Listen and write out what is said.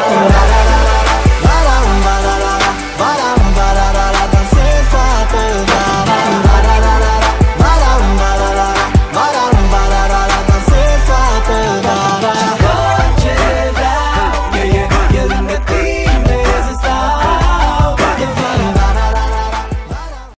Yeah.